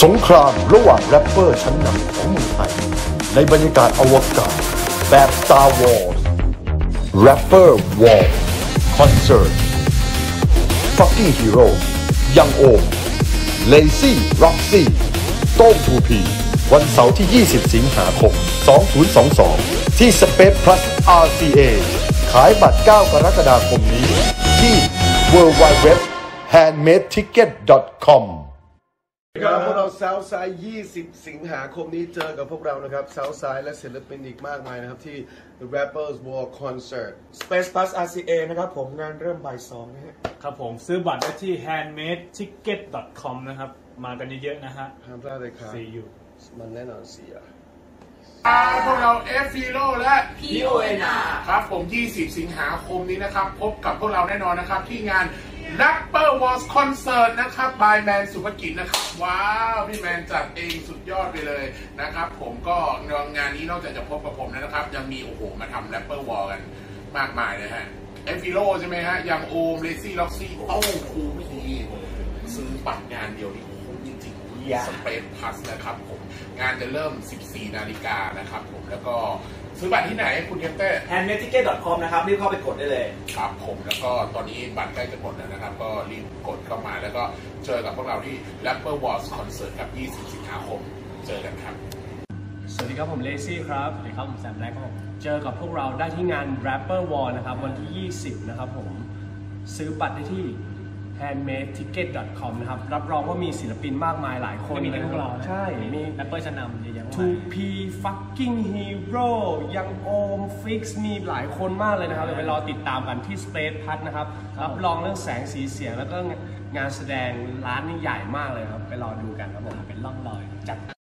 สงครามระหว่างแรปเปอร์ชั้นนำของเมืองไทย ในบรรยากาศอวกาศแบบ Star Wars Rapper War Concert Fucking Hero ยังโอม Lazy Roxy โต้งทูพี วันเสาร์ที่ 20 สิงหาคม 2022 ที่ Space Plus RCA ขายบัตร 9 กรกฎาคมนี้ที่ w w w handmadeticket.com ครับพวกเรา Southside 20 สิงหาคมนี้เจอกับพวกเรานะครับ Southside และศิลปินอีกมากมายนะครับ ที่ The Rappers War Concert Space Plus RCA นะครับผมงานเริ่มบ่ายสองนะฮะครับผมซื้อบัตรได้ที่ handmadeticket.com นะครับ มากันเยอะๆนะฮะห้ามพลาดเลยครับ See you มันแน่นอนเสียอ่าพวกเรา F f e r o และ PONR ครับผม 20 สิงหาคมนี้นะครับ พบกับพวกเราแน่นอนนะครับที่งาน Rapper Wars Concert นะครับ by Man สุภกิจนะครับ ว้าว พี่แมนจัดเองสุดยอดไปเลยนะครับ ผมก็งานนี้นอกจากจะพบกับผมแล้วนะครับ ยังมี โอ้โห มาทำ Rapper War กันมากมายเลยฮะ F f e r o ใช่ไหมฮะยังโอมเลซี่ล็อกซี่โอ้ครูไม่ดีซื้อบัตรงานเดียวนี่คุ้มจริงๆสเปซพัสนะครับผม งานจะเริ่ม 14 นาฬิกานะครับผมแล้วก็ ซื้อบัตรที่ไหนคุณเทมเต้ handmade.com นะครับรีบเข้าไปกดได้เลย ครับผมแล้วก็ตอนนี้บัตรใกล้จะหมดแล้วนะครับ ก็รีบกดเข้ามาแล้วก็เจอกับพวกเราที่ Rapper Wars Concert กับ 20 สิงหาคม เจอกันครับ สวัสดีครับผมเลซี่ครับ สวัสดีครับผมแซมแบล็คครับผมเจอกับพวกเราได้ที่งาน Rapper War นะครับ วันที่ 20 นะครับผม ซื้อบัตรได้ที่ handmadeticket.com นะครับ รับรองว่ามีศิลปินมากมายหลายคนไม่มีเลแค่ยพวกเรานะ ใช่ มีแรปเปอร์ชั้นนำเยอะแยะมากมาย 2P fucking hero ยังโอม fix มีหลายคนมากเลยนะครับเดี๋ยวไปรอติดตามกันที่ Space พัทนะครับ รับรองเรื่องแสงสีเสียงแล้วก็งานแสดงร้านนี่ใหญ่มากเลยครับ ไปรอดูกันครับผม เป็นล่องรอยจัดไป